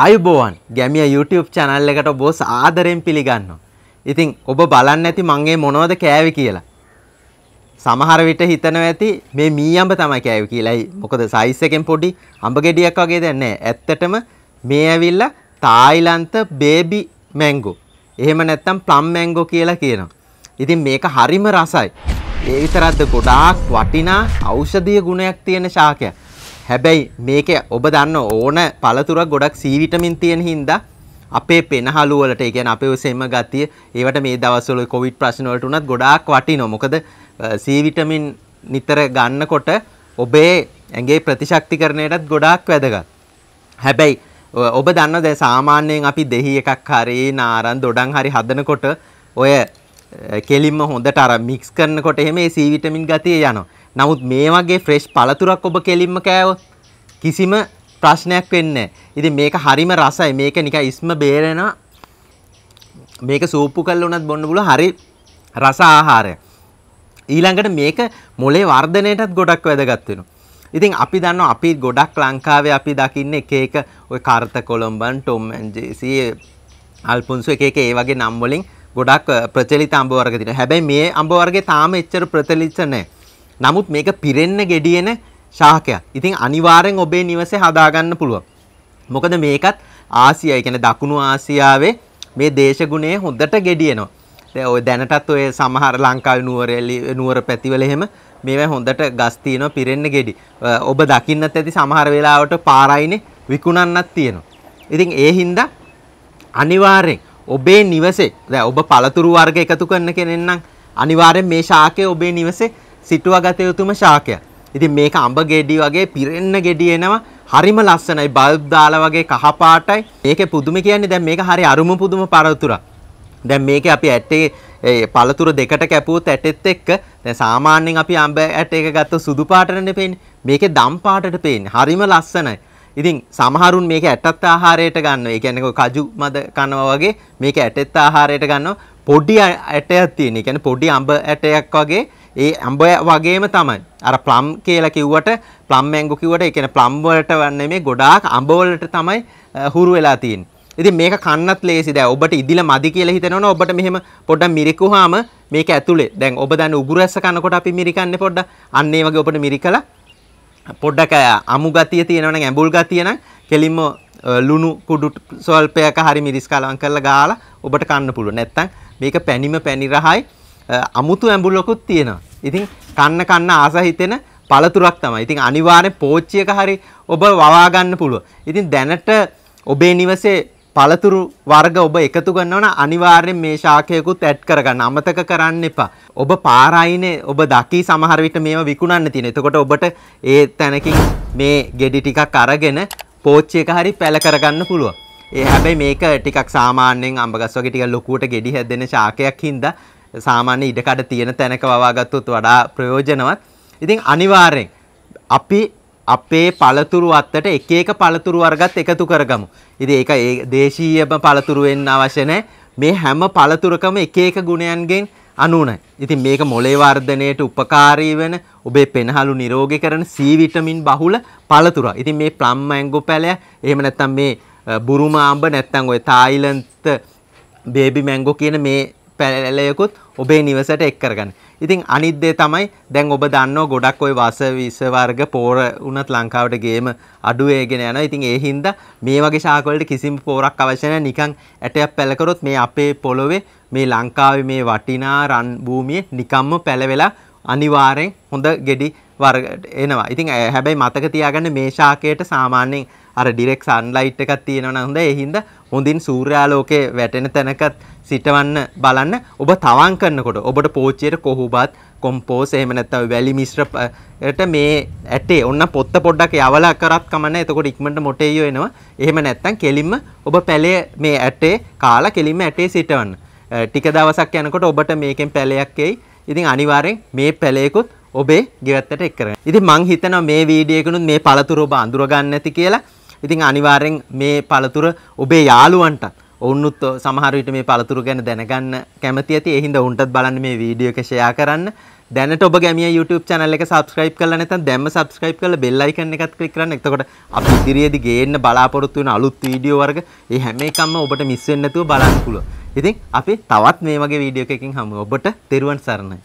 ආයුබෝවන් ගැමිය YouTube channel එකට ඔබ සාදරයෙන් පිළිගන්නවා. ඉතින් ඔබ බලන්න ඇති මං ඒ මොනවද කෑවේ කියලා. සමහර විට හිතනවා ඇති මේ මී අඹ තමයි කෑවේ කියලායි. මොකද සයිස් එකෙන් පොඩි අඹ ගෙඩියක් වගේ දැන් නෑ. ඇත්තටම මේ ඇවිල්ලා තායිලන්ත බේබි මැංගෝ. එහෙම නැත්නම් ප්ලම් මැංගෝ කියලා කියනවා. ඉතින් මේක හරිම රසයි. ඒ විතරක්ද ගොඩාක් වටිනා ඖෂධීය ගුණයක් තියෙන ශාකයක්. හැබැයි මේක ඔබ දන්න ඕන පළතුරක් ගොඩක් C විටමින් තියෙන හින්දා අපේ පෙනහළු වලට ඒ කියන්නේ අපේ සෙම ගතිය ඒවට මේ දවස්වල කොවිඩ් ප්‍රශ්න වලට උනත් ගොඩාක් වටිනවා. මොකද C විටමින් නිතර ගන්නකොට ඔබේ ඇඟේ ප්‍රතිශක්තිකරණයටත් ගොඩාක් වැදගත්. හැබැයි ඔබ දන්න දැන් සාමාන්‍යයෙන් අපි දෙහි එකක් හරි නාරන් දොඩම් හරි හදනකොට ඔය කෙලින්ම හොඳට අර මික්ස් කරනකොට එහෙම ඒ C විටමින් ගතිය යනවා. නමුත් මේ වගේ ෆ්‍රෙෂ් පළතුරක් ඔබ කෙලින්ම කෑවොත් කිසිම ප්‍රශ්නයක් වෙන්නේ ඉතින් මේක හරිම රසයි. මේක නිකන් ඉස්ම බේරෙනවා. මේක සූප්පු කරලා උනත් බොන්න පුළුවන් හරි රස ආහාරයක්. ඊළඟට මේක මොලේ වර්ධනයටත් ගොඩක් වැදගත් වෙනවා. ඉතින් අපි දන්නවා අපි ගොඩක් ලංකාවේ අපි දකින්නේ එක එක ওই කාර්ත කොළඹන් ටොම් ඇන්ඩ් ජේසී අල්පොන්සු එක එක ඒ වගේ නම් වලින් ගොඩක් ප්‍රචලිත අඹ වර්ග තියෙනවා. හැබැයි මේ අඹ වර්ගේ තාම එච්චර ප්‍රචලිත නැහැ. නමුත් මේක පිරෙන්න ගෙඩියන ශාකයක්. ඉතින් අනිවාර්යෙන් ඔබේ නිවසේ හදාගන්න පුළුවන්. මොකද මේකත් ආසියායි කියන්නේ දකුණු ආසියාවේ මේ දේශගුණයේ හොඳට ගෙඩියනවා. දැන් ඔය දැනටත් ඔය සමහර ලංකාවේ නුවර නුවර පැතිවල එහෙම මේවා හොඳට ගස් තියෙනවා පිරෙන්න ගෙඩි. ඔබ දකින්නත් ඇති සමහර වෙලාවට පාරයිනේ විකුණන්නත් තියෙනවා. ඉතින් ඒ හින්දා අනිවාර්යෙන් ඔබේ නිවසේ දැන් ඔබ පළතුරු වර්ග එකතු කරන කෙනෙක් නම් අනිවාර්යෙන් මේ ශාකය ඔබේ නිවසේ සිටුවා ගත යුතුම ශාකයක්. ඉතින් මේක අඹ ගෙඩි වගේ පිරෙන්න ගෙඩි එනවා. හරිම ලස්සනයි. බල්බ් දාලා වගේ කහ පාටයි. මේකේ පුදුම කියන්නේ දැන් මේක හරි අරුම පුදුම පළතුරක්. දැන් මේකේ අපි ඇටේ ඒ පළතුර දෙකට කැපුවොත් ඇටෙත් එක්ක දැන් සාමාන්‍යයෙන් අපි අඹ ඇට එක ගත්ත සුදු පාටටනේ පේන්නේ. මේකේ දම් පාටට පේන්නේ. හරිම ලස්සනයි. ඉතින් සමහරුන් මේක ඇටත් ආහාරයට ගන්නවා. ඒ කියන්නේ කජු මද කනවා වගේ මේක ඇටත් ආහාරයට ගන්නවා. පොඩි ඇටයක් තියෙන. ඒ කියන්නේ පොඩි අඹ ඇටයක් වගේ ඒ අඹ වගේම තමයි. අර ප්ලම් කියලා කිව්වට ප්ලම් මැංගෝ කිව්වට ඒ කියන්නේ ප්ලම් වලට නෙමෙයි ගොඩාක් අඹ වලට තමයි හුරු වෙලා තියෙන්නේ. ඉතින් මේක කන්නත් ලේසි. දැන් ඔබට ඉදිලා මදි කියලා හිතනවනේ ඔබට මෙහෙම පොඩ්ඩක් මිරිකුවාම මේක ඇතුලේ දැන් ඔබ දන්නේ උගුරැස්ස කනකොට අපි මිරිකන්නේ පොඩ්ඩක්. අන්න ඒ වගේ ඔබට මිරිකලා පොඩ්ඩක් අමු ගතිය තියෙනවා නම් ඇඹුල් ගතිය නම් කෙලින්ම ලුණු කුඩු ස්වල්පයක හරි මිරිස් කලවම් කරලා ගාලා ඔබට කන්න පුළුවන්. නැත්තම් මේක පැණිම පැණි රහයි අමුතු ඇඹුලකුත් තියෙනවා. ඉතින් කන්න කන්න ආස හිතෙන පළතුරක් තමයි. ඉතින් අනිවාර්යෙන් පෝච්චියක හරි ඔබ වවා ගන්න පුළුවන්. ඉතින් දැනට ඔබේ නිවසේ පළතුරු වර්ග ඔබ එකතු කරනවා නම් අනිවාර්යෙන් මේ ශාකයකුත් ඇඩ් කරගන්න. අමතක කරන්න එපා. ඔබ පාරයිනේ ඔබ දකි සමහර විට මේව විකුණන්න තියෙන. එතකොට ඔබට ඒ තැනකින් මේ ගෙඩි ටිකක් අරගෙන පෝච්චියක හරි පැල කරගන්න පුළුවන්. ඒ හැබැයි මේක ටිකක් සාමාන්‍යයෙන් අඹගස් වගේ ටිකක් ලොකුවට ගෙඩි හැදෙන ශාකයක් හින්දා සාමාන්‍ය ඉඩකඩ තියෙන තැනක වවා ගත්තොත් වඩා ප්‍රයෝජනවත්. ඉතින් අනිවාර්යෙන් අපි අපේ පළතුරු අත්තට එක එක පළතුරු වර්ගත් එකතු කරගමු. ඉතින් ඒක ඒ දේශීයම පළතුරු වෙන්න අවශ්‍ය නැහැ. මේ හැම පළතුරකම එක එක ගුණයන්ගෙන් අනුනයි. ඉතින් මේක මොලේ වර්ධනයට උපකාරී වෙන ඔබේ පෙනහළු නිරෝගී කරන C විටමින් බහුල පළතුරක්. ඉතින් මේ ප්ලම් මැංගෝ පැලය එහෙම නැත්නම් මේ බුරුම ආඹ නැත්නම් ওই තායිලන්ත බේබි මැංගෝ කියන මේ පැලයකුත් ඔබේ නිවසට එක් කරගන්න. ඉතින් අනිත් දේ තමයි දැන් ඔබ දන්නවා ගොඩක් ওই වස විස වර්ග පෝර උනත් ලංකාවට ගේම අඩු වේගෙන යනවා. ඉතින් ඒ හින්දා මේ වගේ ශාක වලට කිසිම පෝරක් අවශ්‍ය නැහැ. නිකන් ඇටයක් පැල කරොත් මේ අපේ පොළොවේ මේ ලංකාවේ මේ වටිනා රන් භූමියේ නිකම්ම පැලවෙලා අනිවාර්යෙන් හොඳ ගෙඩි වර්ග එනවා. ඉතින් හැබැයි මතක තියාගන්න මේ ශාකයට සාමාන්‍යයෙන් අර ඩිරෙක්ට් සන්ලයිට් එකක් තියෙනවා නම් හොඳයි. ඒ හින්දා හොඳින් සූර්යාලෝකයේ වැටෙන තැනකත් සිටවන්න බලන්න. ඔබ තවම් කරනකොට ඔබට පෝච්චියට කොහුබත් කොම්පෝස් එහෙම නැත්නම් වැලි මිශ්‍රයට මේ ඇටේ ඔන්න පොත්ත පොඩ්ඩක් යවලා කරත් කමන්න. එතකොට ඉක්මනට මොටෙයියෝ එනවා. එහෙම නැත්නම් කෙලින්ම ඔබ පැලේ මේ ඇටේ කාලා කෙලින්ම ඇටේ සිටවන්න. ටික දවසක් යනකොට ඔබට මේකෙන් පැලයක් එයි. ඉතින් අනිවාර්යෙන් මේ පැලයකුත් ඔබේ ගෙවත්තට එක් කරගන්න. ඉතින් මං හිතනවා මේ වීඩියෝ එකනුත් මේ පළතුරු ඔබ අඳුර ගන්න ඇති කියලා. ඉතින් අනිවාර්යෙන් මේ පළතුර ඔබේ යාළුවන්ටත් ඔවුන්නුත් සමහර විට මේ පළතුරු ගැන දැනගන්න කැමති ඇති. ඒ හින්දා උන්ටත් බලන්න මේ වීඩියෝ එක ෂෙයා කරන්න. දැනට ඔබ ගැමිය YouTube channel එක subscribe කරලා නැත්නම් දැම්ම subscribe කරලා bell icon එකත් click කරන්න. එතකොට අපි ඉදිරියේදී ගේන්න බලාපොරොත්තු වෙන අලුත් වීඩියෝ වර්ග ඒ හැම එකක්ම ඔබට මිස් වෙන්නේ නැතුව බලන්න පුළුවන්. ඉතින් අපි තවත් මේ වගේ වීඩියෝ එකකින් හමු. ඔබට තෙරුවන් සරණයි.